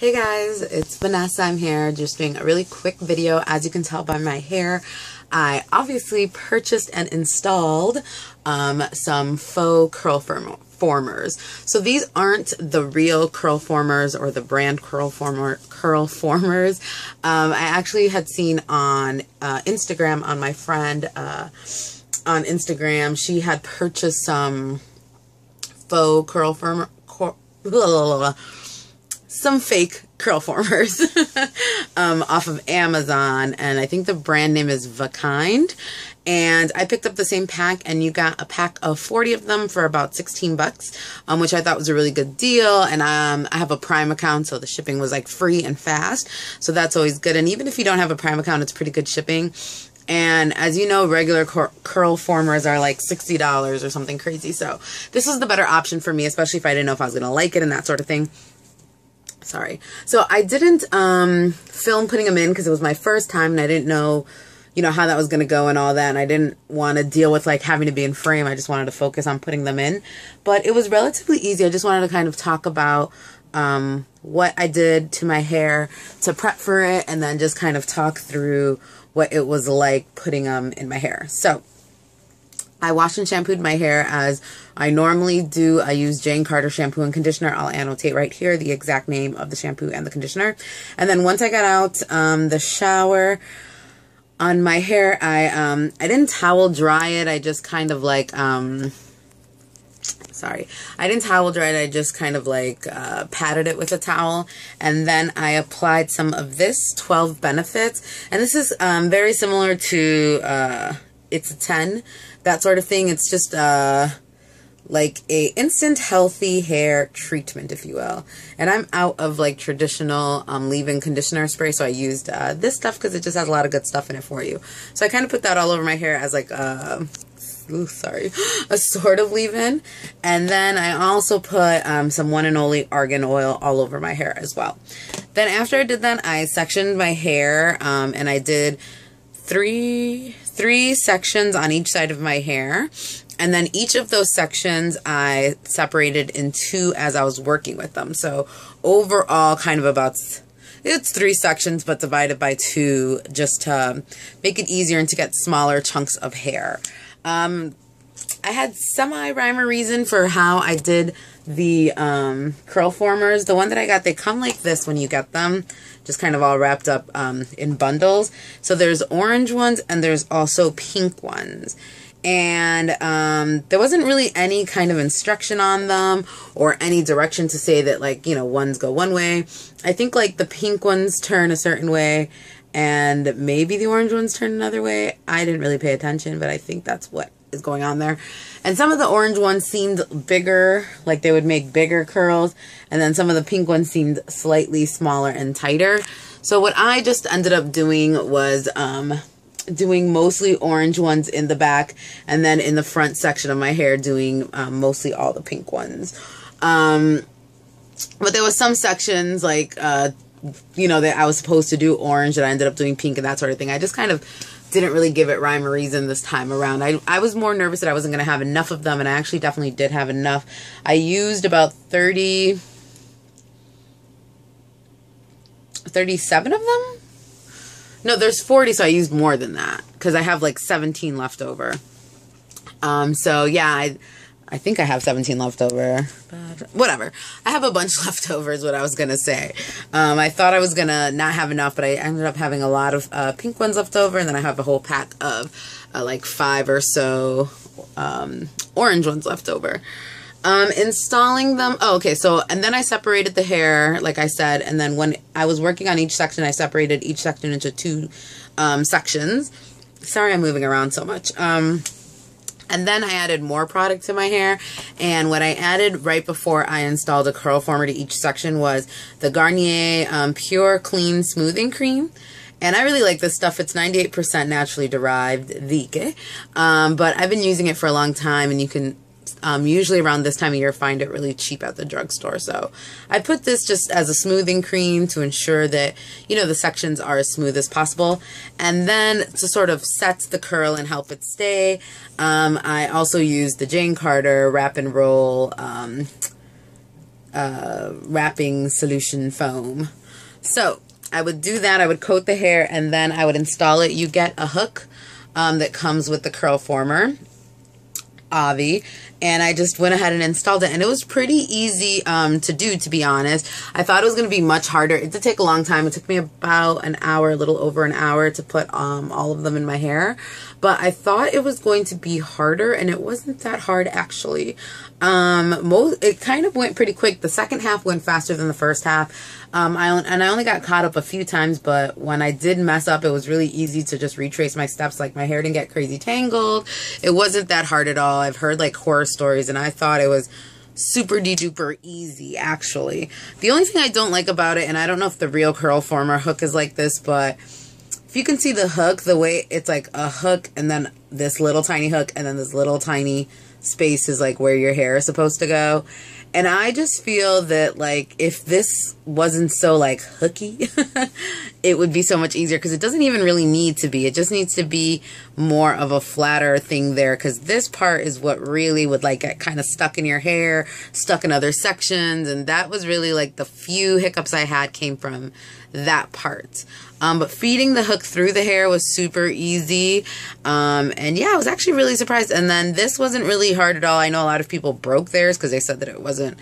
Hey guys, it's Vanessa. I'm here just doing a really quick video. As you can tell by my hair, I obviously purchased and installed um, some faux curl formers. So these aren't the real curl formers or the brand curl former curl formers. Um, I actually had seen on uh, Instagram on my friend uh, on Instagram, she had purchased some faux curl former. Cur some fake curl formers um, off of Amazon, and I think the brand name is Vakind. And I picked up the same pack, and you got a pack of 40 of them for about 16 bucks, um, which I thought was a really good deal. And um, I have a Prime account, so the shipping was like free and fast. So that's always good. And even if you don't have a Prime account, it's pretty good shipping. And as you know, regular cur curl formers are like $60 or something crazy. So this was the better option for me, especially if I didn't know if I was going to like it and that sort of thing sorry. So I didn't um, film putting them in because it was my first time and I didn't know, you know, how that was going to go and all that. And I didn't want to deal with like having to be in frame. I just wanted to focus on putting them in. But it was relatively easy. I just wanted to kind of talk about um, what I did to my hair to prep for it and then just kind of talk through what it was like putting them in my hair. So I washed and shampooed my hair as I normally do. I use Jane Carter shampoo and conditioner. I'll annotate right here the exact name of the shampoo and the conditioner. And then once I got out um, the shower on my hair, I um, I didn't towel dry it. I just kind of like um, sorry. I didn't towel dry it. I just kind of like uh, patted it with a towel. And then I applied some of this 12 Benefits. And this is um, very similar to uh, It's a 10 that sort of thing. It's just uh, like a instant healthy hair treatment, if you will. And I'm out of like traditional um, leave-in conditioner spray, so I used uh, this stuff because it just has a lot of good stuff in it for you. So I kind of put that all over my hair as like a, ooh, sorry, a sort of leave-in. And then I also put um, some one and only argan oil all over my hair as well. Then after I did that, I sectioned my hair um, and I did three three sections on each side of my hair. And then each of those sections I separated in two as I was working with them. So overall, kind of about it's three sections but divided by two just to make it easier and to get smaller chunks of hair. Um, I had semi rhyme or reason for how I did the um, curl formers. The one that I got, they come like this when you get them, just kind of all wrapped up um, in bundles. So there's orange ones and there's also pink ones. And um, there wasn't really any kind of instruction on them or any direction to say that, like, you know, ones go one way. I think, like, the pink ones turn a certain way and maybe the orange ones turn another way. I didn't really pay attention, but I think that's what is going on there. And some of the orange ones seemed bigger, like they would make bigger curls. And then some of the pink ones seemed slightly smaller and tighter. So what I just ended up doing was um, doing mostly orange ones in the back. And then in the front section of my hair doing um, mostly all the pink ones. Um, but there was some sections like, uh, you know, that I was supposed to do orange that I ended up doing pink and that sort of thing. I just kind of didn't really give it rhyme or reason this time around. I, I was more nervous that I wasn't going to have enough of them, and I actually definitely did have enough. I used about 30, 37 of them? No, there's 40, so I used more than that, because I have like 17 left over. Um, so yeah, I I think I have 17 left over, whatever. I have a bunch left over is what I was going to say. Um, I thought I was going to not have enough, but I ended up having a lot of uh, pink ones left over, and then I have a whole pack of uh, like five or so um, orange ones left over. Um, installing them, oh, okay, so, and then I separated the hair, like I said, and then when I was working on each section, I separated each section into two um, sections. Sorry I'm moving around so much. And then I added more product to my hair. And what I added right before I installed a curl former to each section was the Garnier um, Pure Clean Smoothing Cream. And I really like this stuff. It's 98% naturally derived, Dike. Um, but I've been using it for a long time and you can um, usually around this time of year find it really cheap at the drugstore. So I put this just as a smoothing cream to ensure that, you know, the sections are as smooth as possible. And then to sort of set the curl and help it stay, um, I also use the Jane Carter Wrap and Roll um, uh, wrapping solution foam. So I would do that. I would coat the hair and then I would install it. You get a hook um, that comes with the curl former. Avi and I just went ahead and installed it and it was pretty easy um, to do to be honest. I thought it was going to be much harder. It did take a long time. It took me about an hour, a little over an hour to put um, all of them in my hair but I thought it was going to be harder and it wasn't that hard actually. Um, most, it kind of went pretty quick. The second half went faster than the first half. Um, I, and I only got caught up a few times, but when I did mess up, it was really easy to just retrace my steps. Like my hair didn't get crazy tangled. It wasn't that hard at all. I've heard like horror stories and I thought it was super de duper easy actually. The only thing I don't like about it, and I don't know if the real curl former hook is like this, but if you can see the hook, the way it's like a hook and then this little tiny hook and then this little tiny space is like where your hair is supposed to go. And I just feel that like if this wasn't so like hooky, it would be so much easier because it doesn't even really need to be. It just needs to be more of a flatter thing there because this part is what really would like get kind of stuck in your hair, stuck in other sections. And that was really like the few hiccups I had came from that part. Um, but feeding the hook through the hair was super easy. Um, and yeah, I was actually really surprised. And then this wasn't really hard at all. I know a lot of people broke theirs because they said that it wasn't,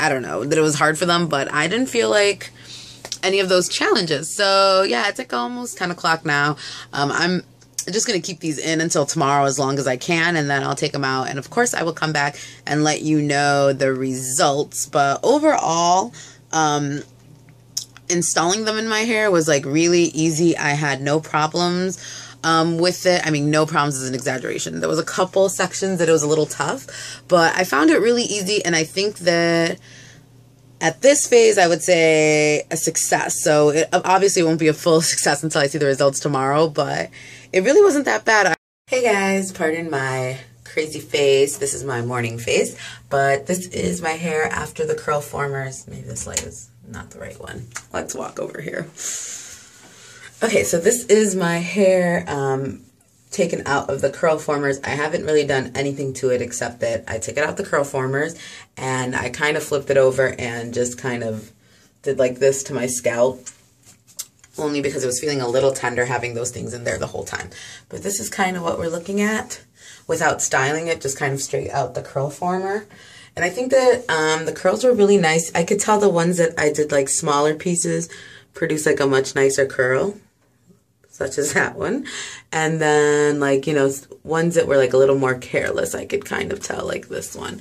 I don't know, that it was hard for them. But I didn't feel like any of those challenges. So yeah, it's like almost 10 o'clock now. Um, I'm just going to keep these in until tomorrow as long as I can and then I'll take them out and of course I will come back and let you know the results but overall um installing them in my hair was like really easy. I had no problems um, with it. I mean, no problems is an exaggeration. There was a couple sections that it was a little tough, but I found it really easy. And I think that at this phase, I would say a success. So it obviously won't be a full success until I see the results tomorrow, but it really wasn't that bad. Hey guys, pardon my crazy face. This is my morning face, but this is my hair after the curl formers. Maybe this light is not the right one. Let's walk over here. Okay, so this is my hair um, taken out of the curl formers. I haven't really done anything to it except that I took it out the curl formers and I kind of flipped it over and just kind of did like this to my scalp only because it was feeling a little tender having those things in there the whole time. But this is kind of what we're looking at without styling it, just kind of straight out the curl former. And I think that um, the curls were really nice. I could tell the ones that I did like smaller pieces produce like a much nicer curl, such as that one. And then like, you know, ones that were like a little more careless, I could kind of tell like this one.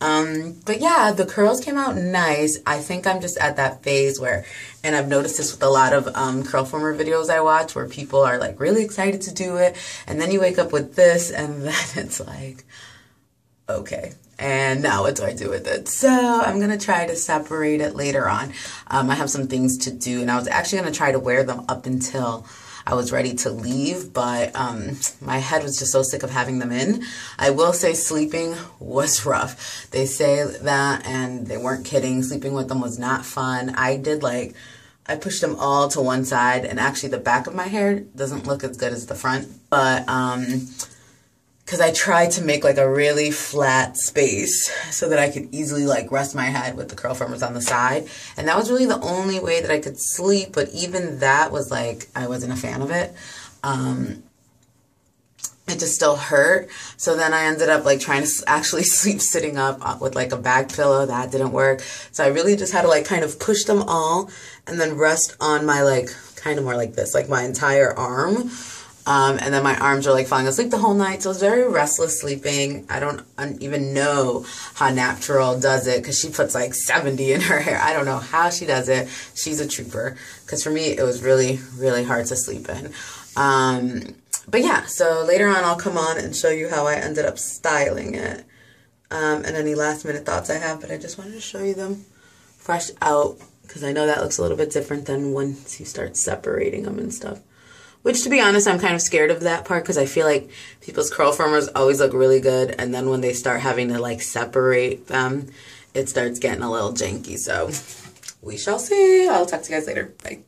Um, but yeah, the curls came out nice. I think I'm just at that phase where, and I've noticed this with a lot of um, curl former videos I watch where people are like really excited to do it. And then you wake up with this and then it's like, okay, and now what do I do with it? So I'm going to try to separate it later on. Um, I have some things to do and I was actually going to try to wear them up until I was ready to leave, but um, my head was just so sick of having them in. I will say sleeping was rough. They say that and they weren't kidding. Sleeping with them was not fun. I did like, I pushed them all to one side and actually the back of my hair doesn't look as good as the front, but um, because I tried to make like a really flat space so that I could easily like rest my head with the curl formers on the side. And that was really the only way that I could sleep. But even that was like, I wasn't a fan of it. Um, it just still hurt. So then I ended up like trying to actually sleep sitting up uh, with like a back pillow. That didn't work. So I really just had to like kind of push them all and then rest on my like kind of more like this, like my entire arm um, and then my arms are like falling asleep the whole night. So I was very restless sleeping. I don't even know how Naptural does it because she puts like 70 in her hair. I don't know how she does it. She's a trooper. Because for me, it was really, really hard to sleep in. Um, but yeah, so later on I'll come on and show you how I ended up styling it. Um, and any last minute thoughts I have. But I just wanted to show you them fresh out because I know that looks a little bit different than once you start separating them and stuff. Which, to be honest, I'm kind of scared of that part because I feel like people's curl formers always look really good. And then when they start having to like separate them, it starts getting a little janky. So we shall see. I'll talk to you guys later. Bye.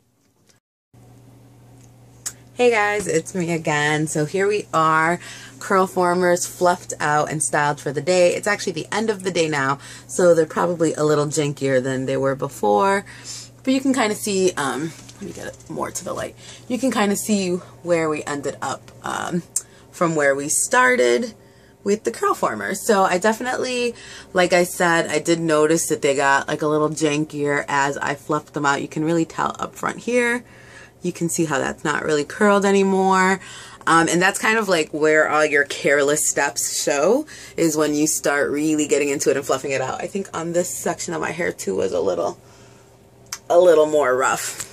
Hey guys, it's me again. So here we are, curl formers fluffed out and styled for the day. It's actually the end of the day now, so they're probably a little jankier than they were before. But you can kind of see, um, let me get it more to the light. You can kind of see where we ended up um, from where we started with the curl formers. So I definitely, like I said, I did notice that they got like a little jankier as I fluffed them out. You can really tell up front here you can see how that's not really curled anymore. Um, and that's kind of like where all your careless steps show is when you start really getting into it and fluffing it out. I think on this section of my hair too was a little, a little more rough.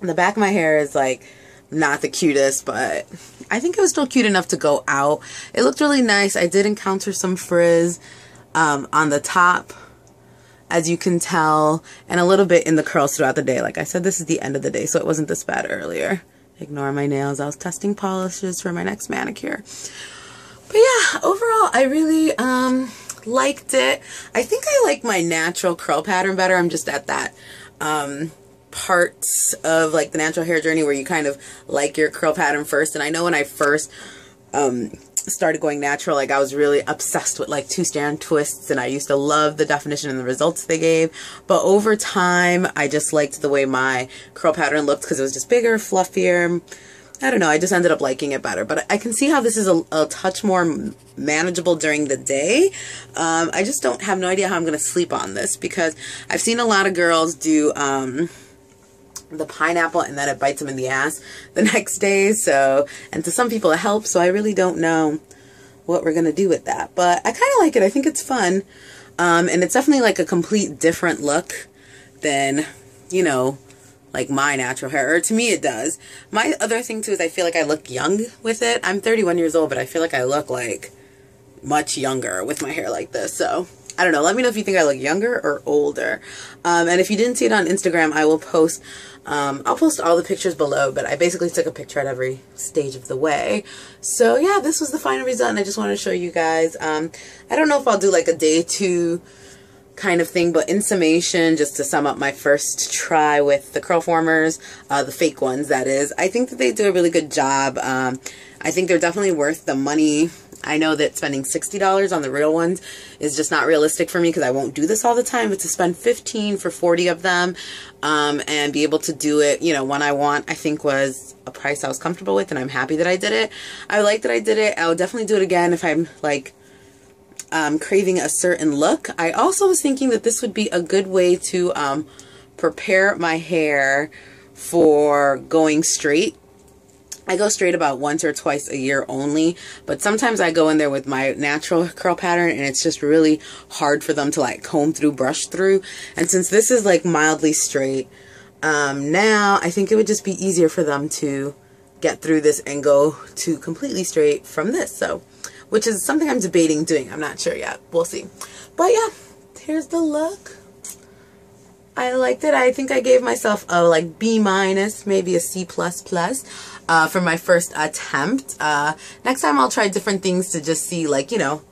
The back of my hair is like not the cutest, but I think it was still cute enough to go out. It looked really nice. I did encounter some frizz um, on the top as you can tell, and a little bit in the curls throughout the day. Like I said, this is the end of the day, so it wasn't this bad earlier. Ignore my nails. I was testing polishes for my next manicure. But yeah, overall, I really um, liked it. I think I like my natural curl pattern better. I'm just at that um, parts of like the natural hair journey where you kind of like your curl pattern first. And I know when I first um, started going natural, like I was really obsessed with like two strand twists and I used to love the definition and the results they gave. But over time, I just liked the way my curl pattern looked because it was just bigger, fluffier. I don't know, I just ended up liking it better. But I can see how this is a, a touch more manageable during the day. Um, I just don't have no idea how I'm going to sleep on this because I've seen a lot of girls do... Um, the pineapple and then it bites them in the ass the next day. So, and to some people it helps. So I really don't know what we're going to do with that. But I kind of like it. I think it's fun. Um, and it's definitely like a complete different look than, you know, like my natural hair. Or to me it does. My other thing too is I feel like I look young with it. I'm 31 years old, but I feel like I look like much younger with my hair like this. So I don't know. Let me know if you think I look younger or older. Um, and if you didn't see it on Instagram, I will post, um, I'll post all the pictures below, but I basically took a picture at every stage of the way. So yeah, this was the final result and I just want to show you guys. Um, I don't know if I'll do like a day two kind of thing, but in summation, just to sum up my first try with the curl formers, uh, the fake ones that is, I think that they do a really good job. Um, I think they're definitely worth the money I know that spending $60 on the real ones is just not realistic for me because I won't do this all the time, but to spend 15 for 40 of them um, and be able to do it, you know, when I want, I think was a price I was comfortable with and I'm happy that I did it. I like that I did it. I'll definitely do it again if I'm like um, craving a certain look. I also was thinking that this would be a good way to um, prepare my hair for going straight I go straight about once or twice a year only, but sometimes I go in there with my natural curl pattern and it's just really hard for them to like comb through, brush through. And since this is like mildly straight, um, now I think it would just be easier for them to get through this and go to completely straight from this. So, which is something I'm debating doing. I'm not sure yet. We'll see. But yeah, here's the look. I liked it. I think I gave myself a like B minus, maybe a C plus plus uh, for my first attempt. Uh, next time I'll try different things to just see like, you know,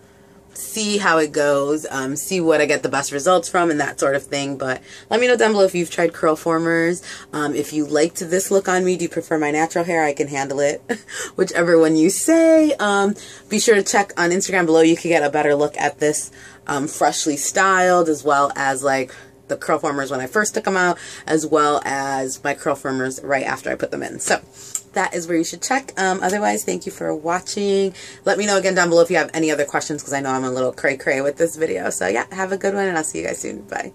see how it goes, um, see what I get the best results from and that sort of thing. But let me know down below if you've tried curl formers. Um, if you liked this look on me, do you prefer my natural hair? I can handle it, whichever one you say. Um, be sure to check on Instagram below. You can get a better look at this um, freshly styled as well as like the curl formers when I first took them out as well as my curl formers right after I put them in. So that is where you should check. Um, otherwise, thank you for watching. Let me know again down below if you have any other questions because I know I'm a little cray cray with this video. So yeah, have a good one and I'll see you guys soon. Bye.